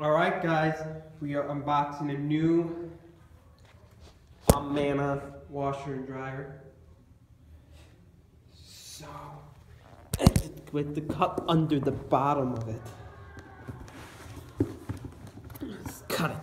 All right, guys, we are unboxing a new Amana washer and dryer. So, with the cup under the bottom of it. Let's cut it.